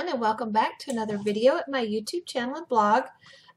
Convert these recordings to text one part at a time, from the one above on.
everyone and welcome back to another video at my YouTube channel and blog.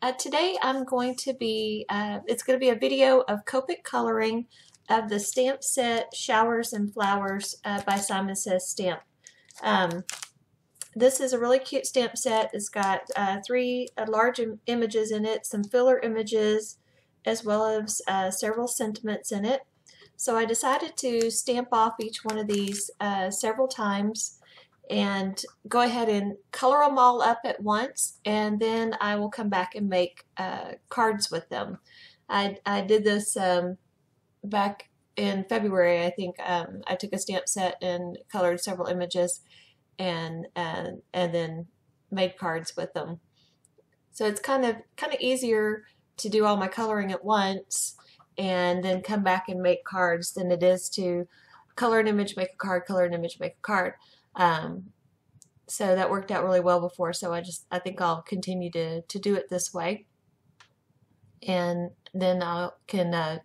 Uh, today I'm going to be, uh, it's going to be a video of Copic coloring of the stamp set Showers and Flowers uh, by Simon Says Stamp. Um, this is a really cute stamp set. It's got uh, three uh, large Im images in it, some filler images, as well as uh, several sentiments in it. So I decided to stamp off each one of these several times and go ahead and color them all up at once and then I will come back and make uh, cards with them. I, I did this um, back in February I think um, I took a stamp set and colored several images and and and then made cards with them. So it's kind of kind of easier to do all my coloring at once and then come back and make cards than it is to color an image, make a card, color an image, make a card. Um, so that worked out really well before. So I just I think I'll continue to to do it this way, and then I can uh,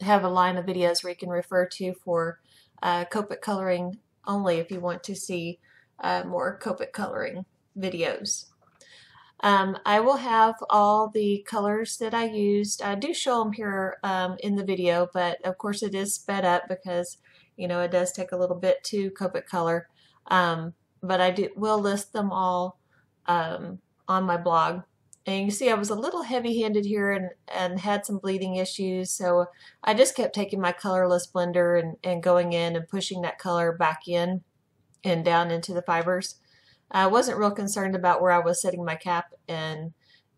have a line of videos where you can refer to for uh, Copic coloring only if you want to see uh, more Copic coloring videos. Um, I will have all the colors that I used. I do show them here um, in the video, but of course it is sped up because you know, it does take a little bit to Copic color. Um, but I do will list them all um, on my blog. And you see I was a little heavy-handed here and, and had some bleeding issues, so I just kept taking my colorless blender and, and going in and pushing that color back in and down into the fibers. I wasn't real concerned about where I was setting my cap and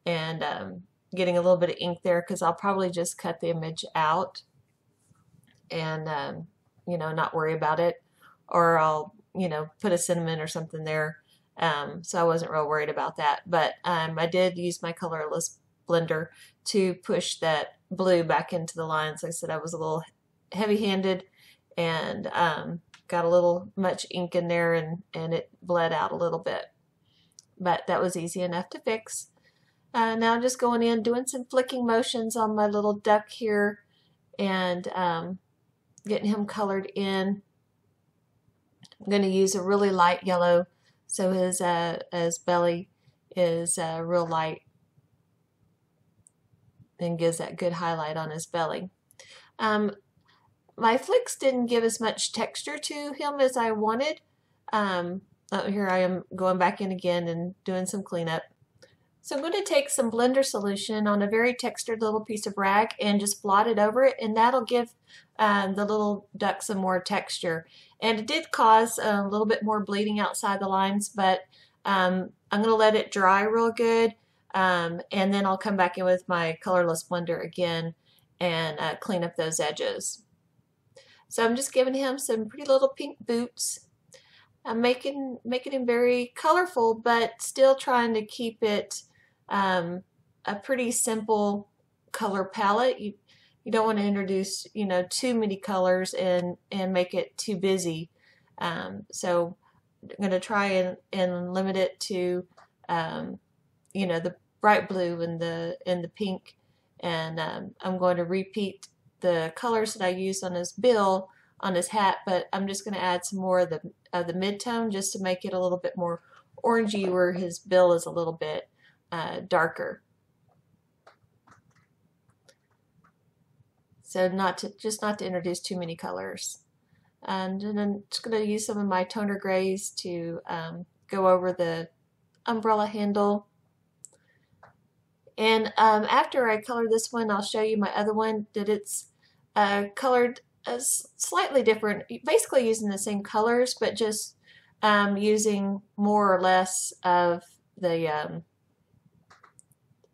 and um, getting a little bit of ink there because I'll probably just cut the image out and um, you know, not worry about it. Or I'll, you know, put a cinnamon or something there. Um, so I wasn't real worried about that. But um, I did use my colorless blender to push that blue back into the lines. Like I said, I was a little heavy-handed and um, got a little much ink in there and, and it bled out a little bit. But that was easy enough to fix. Uh, now I'm just going in, doing some flicking motions on my little duck here and um, getting him colored in. I'm going to use a really light yellow so his, uh, his belly is uh, real light and gives that good highlight on his belly. Um, my flicks didn't give as much texture to him as I wanted. Um, oh, here I am going back in again and doing some cleanup. So I'm going to take some blender solution on a very textured little piece of rag and just blot it over it and that'll give um, the little duck some more texture. And it did cause a little bit more bleeding outside the lines but um, I'm going to let it dry real good um, and then I'll come back in with my colorless blender again and uh, clean up those edges. So I'm just giving him some pretty little pink boots. I'm making making him very colorful but still trying to keep it um, a pretty simple color palette. You, you don't want to introduce, you know, too many colors and, and make it too busy. Um, so I'm going to try and, and limit it to, um, you know, the bright blue and the, and the pink. And um, I'm going to repeat the colors that I used on his bill on his hat, but I'm just going to add some more of the, of the mid-tone just to make it a little bit more orangey where his bill is a little bit uh, darker. So not to just not to introduce too many colors. And, then I'm just going to use some of my toner grays to um, go over the umbrella handle. And um, after I color this one, I'll show you my other one that it's uh, colored as slightly different, basically using the same colors, but just um, using more or less of the um,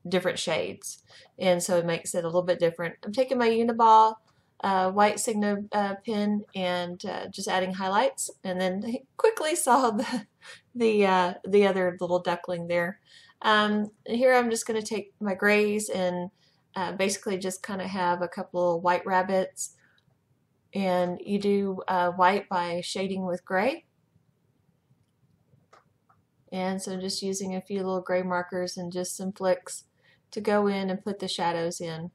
different shades. And so it makes it a little bit different. I'm taking my Uniball uh, white Signo uh, pen and uh, just adding highlights and then quickly saw the the, uh, the other little duckling there. Um, here I'm just going to take my grays and uh, basically just kind of have a couple of white rabbits and you do uh, white by shading with gray and so I'm just using a few little gray markers and just some flicks to go in and put the shadows in.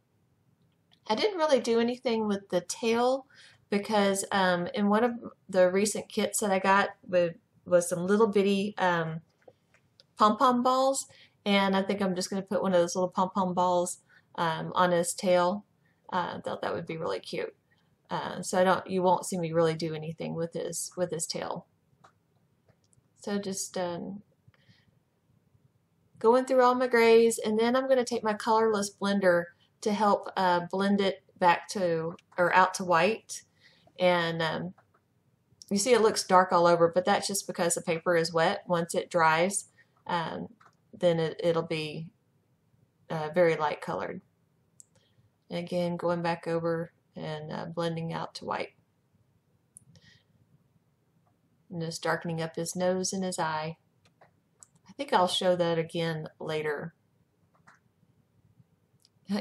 I didn't really do anything with the tail because um, in one of the recent kits that I got with was some little bitty um, pom-pom balls and I think I'm just going to put one of those little pom-pom balls um, on his tail. Uh, I thought that would be really cute. Uh, so I don't, you won't see me really do anything with his with his tail. So just um, going through all my grays, and then I'm going to take my colorless blender to help uh, blend it back to or out to white. And um, you see it looks dark all over, but that's just because the paper is wet. Once it dries, um, then it, it'll be uh, very light colored. And again, going back over and uh, blending out to white. And just darkening up his nose and his eye. Think I'll show that again later.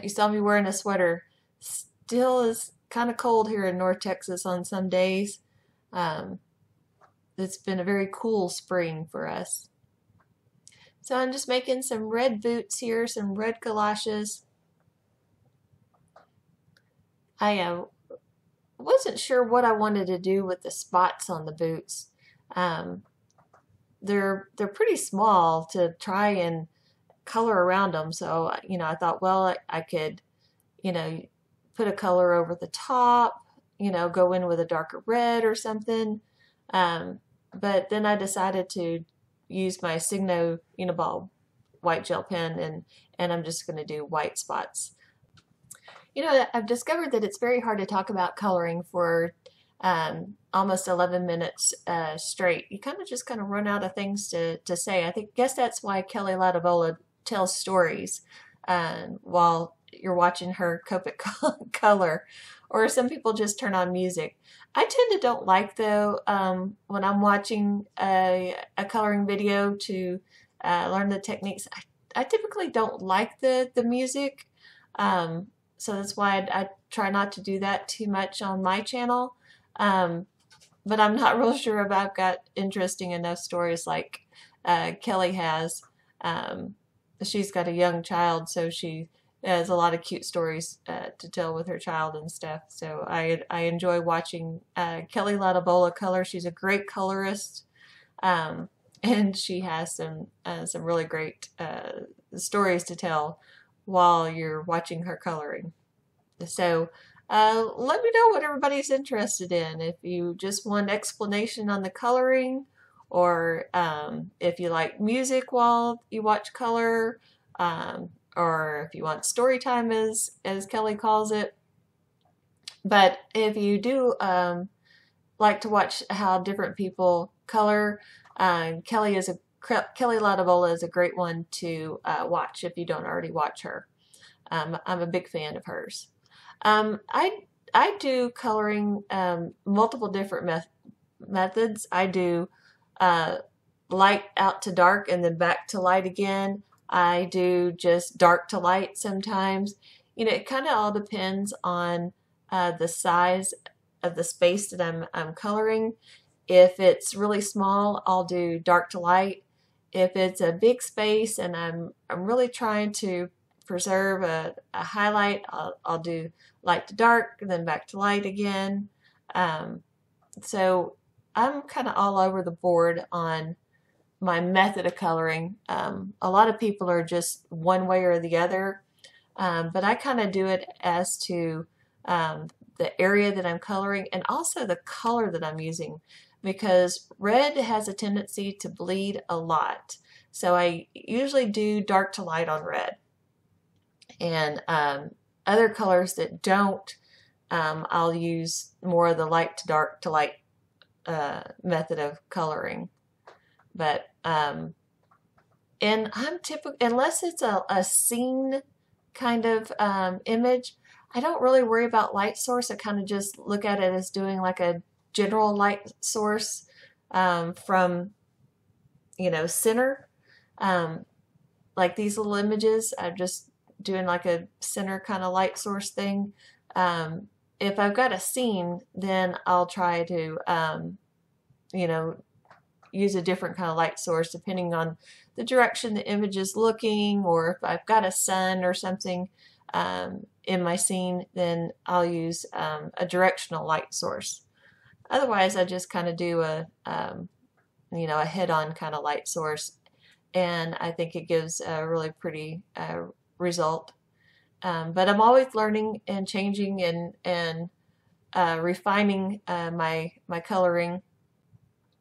You saw me wearing a sweater. Still is kind of cold here in North Texas on some days. Um, it's been a very cool spring for us. So I'm just making some red boots here, some red galoshes. I uh, wasn't sure what I wanted to do with the spots on the boots. Um, they're they're pretty small to try and color around them. So you know, I thought, well, I, I could, you know, put a color over the top. You know, go in with a darker red or something. Um, but then I decided to use my Signo Uniball white gel pen and, and I'm just going to do white spots. You know, I've discovered that it's very hard to talk about coloring for um, almost 11 minutes uh, straight. You kind of just kind of run out of things to, to say. I think guess that's why Kelly Latevola tells stories um, while you're watching her Copic color. Or some people just turn on music. I tend to don't like though um, when I'm watching a, a coloring video to uh, learn the techniques. I, I, typically don't like the the music, um, so that's why I, I, try not to do that too much on my channel. Um, but I'm not real sure if I've got interesting enough stories like uh, Kelly has. Um, she's got a young child, so she has a lot of cute stories uh, to tell with her child and stuff. So I I enjoy watching uh, Kelly Latevola color. She's a great colorist, um, and she has some uh, some really great uh, stories to tell while you're watching her coloring. So. Uh, let me know what everybody's interested in. If you just want explanation on the coloring, or um, if you like music while you watch color, um, or if you want story time as as Kelly calls it. But if you do um, like to watch how different people color, uh, Kelly is a Kelly Latevola is a great one to uh, watch if you don't already watch her. Um, I'm a big fan of hers. Um, I I do coloring um, multiple different me methods. I do uh, light out to dark and then back to light again. I do just dark to light sometimes. You know, it kind of all depends on uh, the size of the space that I'm, I'm coloring. If it's really small, I'll do dark to light. If it's a big space and I'm, I'm really trying to preserve a, a highlight, I'll, I'll do light to dark, then back to light again. Um, so I'm kind of all over the board on my method of coloring. Um, a lot of people are just one way or the other, um, but I kind of do it as to um, the area that I'm coloring and also the color that I'm using because red has a tendency to bleed a lot. So I usually do dark to light on red. And um, other colors that don't, um, I'll use more of the light to dark to light uh, method of coloring. But um, and I'm typical unless it's a, a scene kind of um, image. I don't really worry about light source. I kind of just look at it as doing like a general light source um, from you know center. Um, like these little images, I'm just doing like a center kind of light source thing. Um, if I've got a scene, then I'll try to, um, you know, use a different kind of light source depending on the direction the image is looking or if I've got a sun or something um, in my scene then I'll use um, a directional light source. Otherwise I just kind of do a um, you know, a head-on kind of light source. And I think it gives a really pretty uh, result. Um, but I'm always learning and changing and, and uh, refining uh, my, my coloring.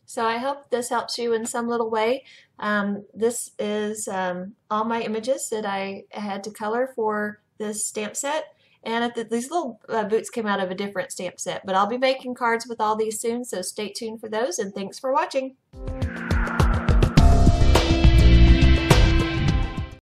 So I hope this helps you in some little way. Um, this is um, all my images that I had to color for this stamp set. And the, these little uh, boots came out of a different stamp set. But I'll be making cards with all these soon, so stay tuned for those, and thanks for watching.